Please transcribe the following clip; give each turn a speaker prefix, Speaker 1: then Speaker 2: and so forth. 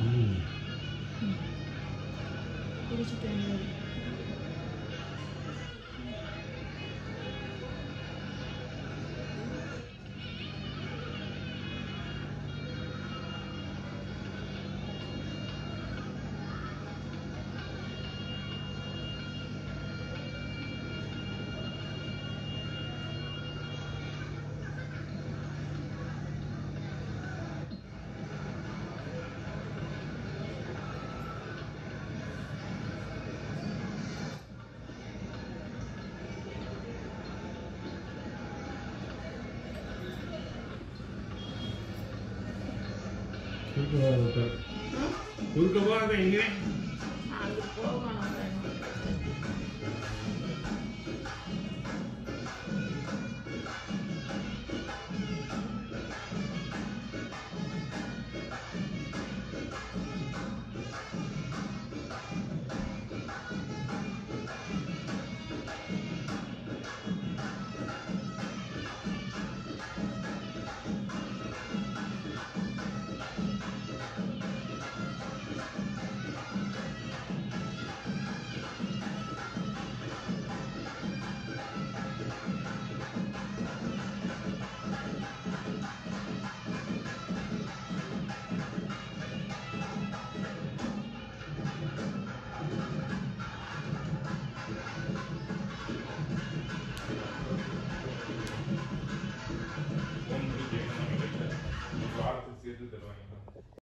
Speaker 1: 嗯，
Speaker 2: 嗯，一个酒店那。
Speaker 3: குறுக்க போகிறத